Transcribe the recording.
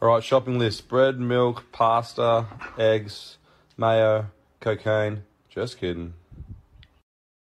All right, shopping list: bread, milk, pasta, eggs, mayo, cocaine. Just kidding.